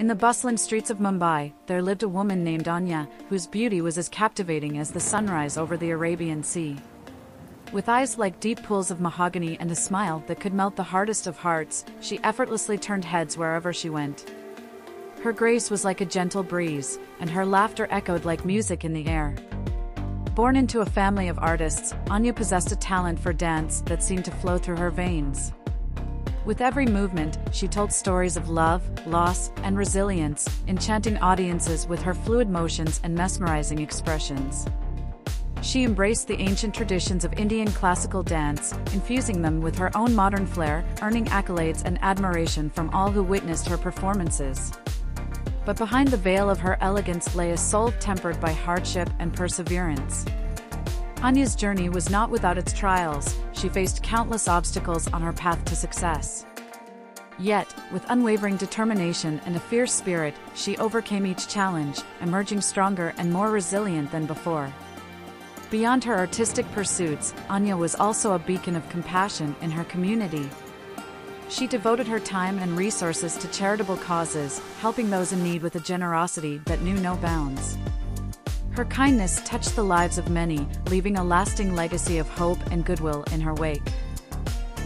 In the bustling streets of Mumbai, there lived a woman named Anya, whose beauty was as captivating as the sunrise over the Arabian Sea. With eyes like deep pools of mahogany and a smile that could melt the hardest of hearts, she effortlessly turned heads wherever she went. Her grace was like a gentle breeze, and her laughter echoed like music in the air. Born into a family of artists, Anya possessed a talent for dance that seemed to flow through her veins. With every movement, she told stories of love, loss, and resilience, enchanting audiences with her fluid motions and mesmerizing expressions. She embraced the ancient traditions of Indian classical dance, infusing them with her own modern flair, earning accolades and admiration from all who witnessed her performances. But behind the veil of her elegance lay a soul tempered by hardship and perseverance. Anya's journey was not without its trials, she faced countless obstacles on her path to success. Yet, with unwavering determination and a fierce spirit, she overcame each challenge, emerging stronger and more resilient than before. Beyond her artistic pursuits, Anya was also a beacon of compassion in her community. She devoted her time and resources to charitable causes, helping those in need with a generosity that knew no bounds. Her kindness touched the lives of many, leaving a lasting legacy of hope and goodwill in her wake.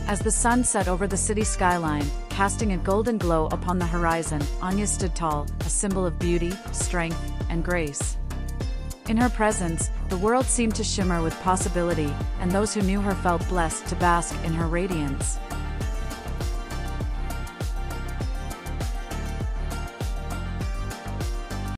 As the sun set over the city skyline, casting a golden glow upon the horizon, Anya stood tall, a symbol of beauty, strength, and grace. In her presence, the world seemed to shimmer with possibility, and those who knew her felt blessed to bask in her radiance.